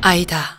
아이다.